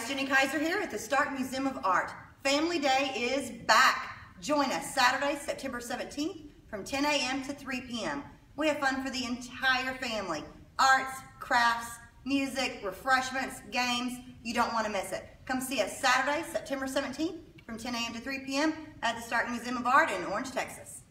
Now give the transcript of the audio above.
guys, Jenny Kaiser here at the Stark Museum of Art. Family Day is back. Join us Saturday, September 17th from 10 a.m. to 3 p.m. We have fun for the entire family. Arts, crafts, music, refreshments, games. You don't want to miss it. Come see us Saturday, September 17th from 10 a.m. to 3 p.m. at the Stark Museum of Art in Orange, Texas.